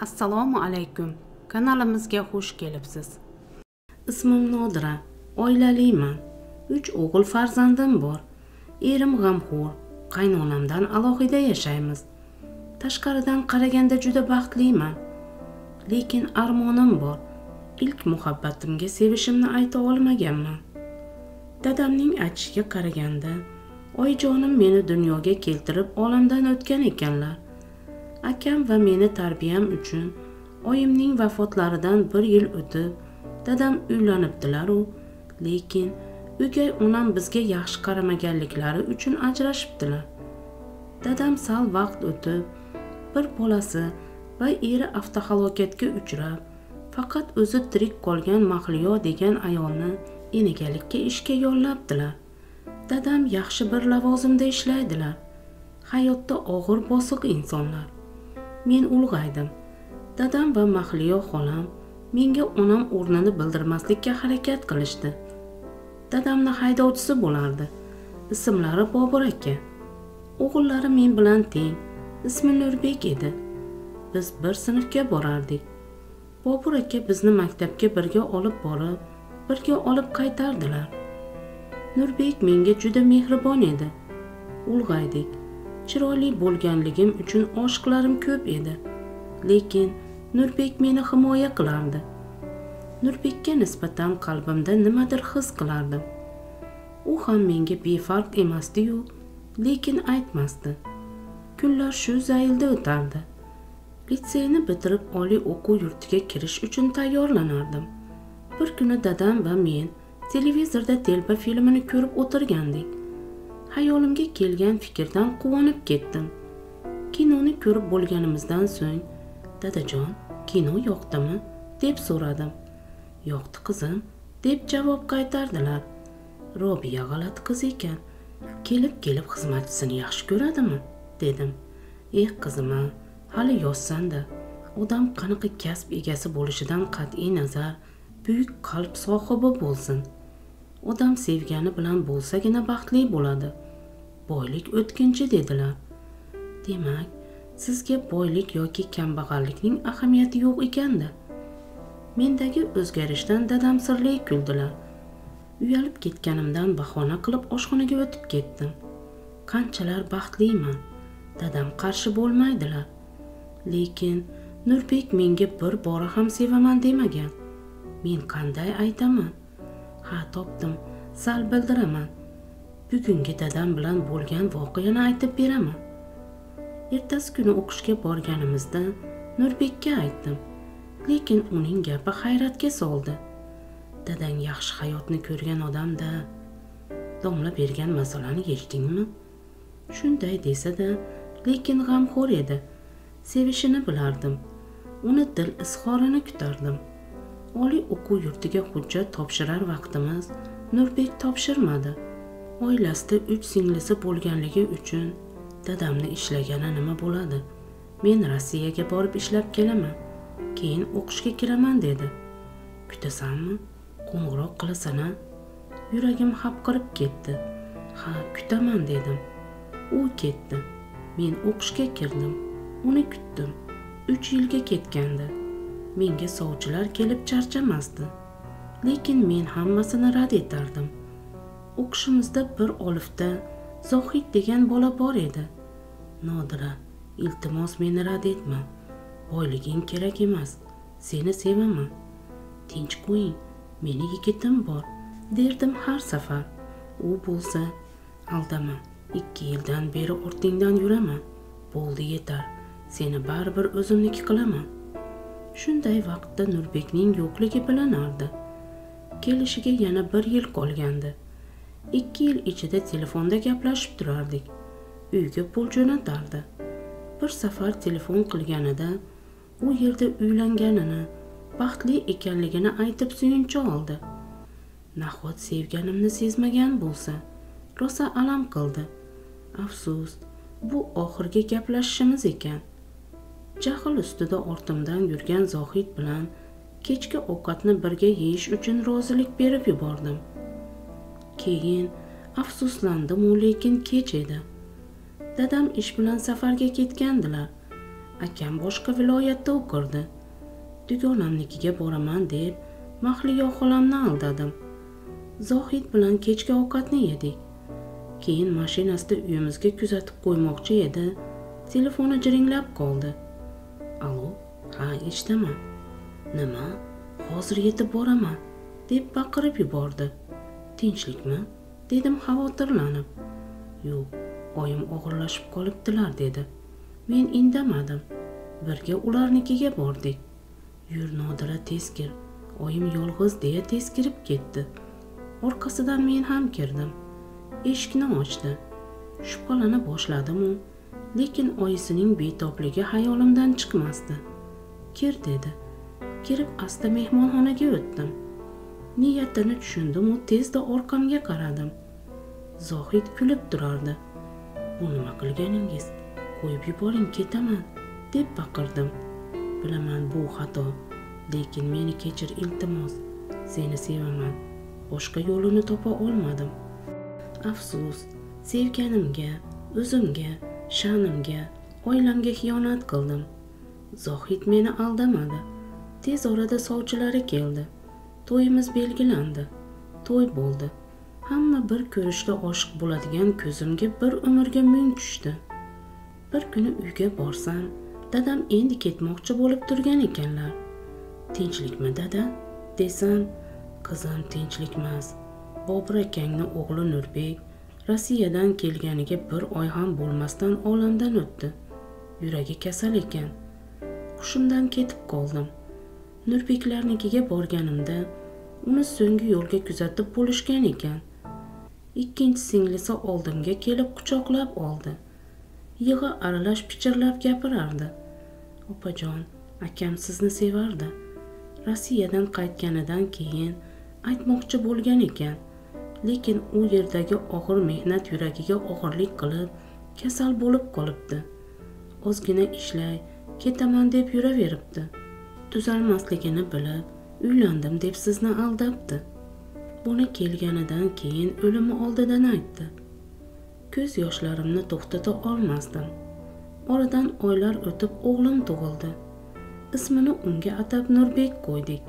assalomu alaykum. Kanalimizga xush kelibsiz. Ismim nodira. Oilaliman uch o'g'il farzandim bor. Erim g'amxo'r. Qaynonamdan alohida yashaymiz. Tashqaridan qaraganda juda baxtliman. Lekin armonim bor. Ilk muhabbatimga sevishimni ayta olmaganman. Dadamning aytishiga qaraganda oyijonim meni dunyoga keltirib olamdan o'tgan ekanlar. Akam va meni tarbiyam uchun oyimning vafotlaridan bir yil o'tib dadam uylanibdilaru lekin o'gay onam bizga yaxshi qaramaganliklari uchun ajrashibdilar. Dadam sal vaqt o'tib bir bolasi va eri avtohalokatga uchrab faqat o'zi tirik qolgan mahliyo degan ayolni enegalikka ishga yollabdilar. Dadam yaxshi bir lavozimda ishlaydilar. Hayotda og'ir bosiq insonlar. Men ulg'aydim. Dadam va mahliyo xolam menga onam o'rnini bildirmaslikka harakat qilishdi. Dadamni haydovchisi bo'lardi. Ismlari bobur aka. O'g'illari men bilan teng. Ismi nurbek edi. Biz bir sinfga borardik. Bobur aka bizni maktabga birga olib borib birga olib qaytardilar. Nurbek menga juda mehribon edi. Ulg'aydik. Chiroyli bo'lganligim uchun oshiqlarim ko'p edi. Lekin nurbek meni himoya qilardi. Nurbekka nisbatan qalbimda nimadir his qilardim u ham menga befarq emasdiyu lekin aytmasdi. Kunlar shu zaylda o'tardi. Litseyni bitirib oliy o'quv yurtiga kirish uchun tayyorlanardim. Bir kuni dadam va men televizorda telba filmini ko'rib o'tirgandik. Hayolimga kelgan fikrdan quvonib ketdim. Kinoni ko'rib bo'lganimizdan so'ng dadajon kino yoqdimi? deb so'radim. Yoqdi qizim deb javob qaytardilar. Robiya g'alati qiz ekan kelib kelib xizmatchisini yaxshi ko'radimi? dedim. Eh qizim hali yoshsanda odam qanaqa kasb egasi bo'lishidan qat'iy nazar buyuk qalb sohibi bo'lsin. Odam sevgani bilan bo'lsagina baxtli bo'ladi. Boylik o'tkinchi dedilar. Demak sizga boylik yoki kambag'allikning ahamiyati yo'q ekanda. Mendagi o'zgarishdan dadam sirli kuldilar. Uyalib ketganimdan bahona qilib oshxonaga o'tib ketdim. Qanchalar baxtliman. Dadam qarshi bo'lmaydilar. Lekin nurbek menga bir bora ham sevaman demagan. Men qanday aytaman? Ha topdim. Sal bildiraman. Bugungi dadam bilan bo'lgan voqeani aytib beraman. Ertasi kuni o'qishga borganimizda nurbekka aytdim. Lekin uning gapi hayratga soldi. Dadang yaxshi hayotni ko'rgan odamda domla bergan masalani yechdingmi? Shunday desada lekin g'amxo'r edi. Sevishini bilardim. Uni dil izhorini kutardim. Oliy o'quv yurtiga hujjat topshirar vaqtimiz nurbek topshirmadi. Oilasida uch singlisi bo'lganligi uchun dadamni ishlagani nima bo'ladi? Men rossiyaga borib ishlab kelaman keyin o'qishga kiraman dedi. Kutasanmi? Qo'ng'iroq qilasana yuragim hapqirib ketdi. Ha kutaman dedim. U ketdi. Men o'qishga kirdim. Uni kutdim. Uch yilga ketgandi. Menga sovchilar kelib charchamasdi. Lekin men hammasini rad etardim. O'qishimizda bir olifda zohid degan bola bor edi. Nodira iltimos meni rad etma. Boyliging kerak emas seni sevaman. Tinch qo'ying meni yigitim bor derdim har safar. U bo'lsa aldama ikki yildan beri ortingdan yuraman. Bo'ldi yetar seni baribir o'zimniki qilaman. Shunday vaqtda nurbekning yo'qligi bilinardi kelishiga yana bir yil qolgandi. Ikki yil ichida telefonda gaplashib turardik. Uyga pul jo'natardi. Bir safar telefon qilganida u yerda uylanganini baxtli ekanligini aytib suyunchi oldi. Nahot sevganimni sezmagan bo'lsa rosa alam qildi. Afsus bu oxirgi gaplashishimiz ekan. Jahl ustida ortimdan yurgan zohid bilan kechki ovqatni birga yeyish uchun rozilik berib yubordim. Keyin afsuslandimu lekin kech edi. Dadam ish bilan safarga ketgandilar. Akam boshqa viloyatda o'qirdi. Dugonamnikiga boraman deb mahliyo xolamni aldadim. Zohid bilan kechki ovqatni yedik. Keyin mashinasida uyimizga kuzatib qo'ymoqchi edi. Telefoni jiringlab qoldi. Alo ha eshitaman nima? Hozir yetib boraman deb baqirib yubordi. Tinchlikmi? Dedim xavotirlanib. Yo'q oyim og'irlashib qolibdilar dedi. Men indamadim. Birga ularnikiga bordik. Yur nodira tez kir oyim yolg'iz deya tez kirib ketdi. Orqasidan men ham kirdim. Eshikni ochdi. Shubhalana boshladimu lekin oyisining betobligi xayolimdan chiqmasdi. Kir dedi. Kirib asta mehmonxonaga o'tdim. Niyatini tushundimu tezda orqamga qaradim. Zohid kulib turardi. Bu nima qilganingiz? Qo'yib yuboring ketaman deb baqirdim. Bilaman bu xato lekin meni kechir iltimos. Seni sevaman. Boshqa yo'lini topa olmadim. Afsus sevganimga o'zimga sha'nimga oilamga xiyonat qildim. Zohid meni aldamadi. Tez orada sovchilari keldi. To'yimiz belgilandi. To'y bo'ldi. Hamma bir ko'rishda oshiq bo'ladigan ko'zimga bir umrga mung tushdi. Bir kuni uyga borsam dadam endi ketmoqchi bo'lib turgan ekanlar. Tinchlikmi dada? Desam qizim tinchlikmas. Bobur akangni o'g'li nurbek rossiyadan kelganiga bir oy ham bo'lmasdan olamdan o'tdi. Yuragi kasal ekan. Hushimdan ketib qoldim. Nurbeklarnikiga borganimda uni so'nggi yo'lga kuzatib bo'lishgan ekan. Ikkinchi singlisi oldimga kelib quchoqlab oldi. Yig'i aralash pichirlab gapirardi. Opajon akam sizni sevardi. Rossiyadan qaytganidan keyin aytmoqchi bo'lgan ekan. Lekin u yerdagi og'ir mehnat yuragiga og'irlik qilib kasal bo'lib qolibdi. Ozgina ishlay ketaman deb yuraveribdi. Tuzalmasligini bilib uylandim deb sizni aldabdi. Buni kelganidan keyin o'limi oldidan aytdi. Ko'z yoshlarimni to'xtata olmasdim. Oradan oylar o'tib o'g'lim tug'ildi. Ismini unga atab nurbek qo'ydik.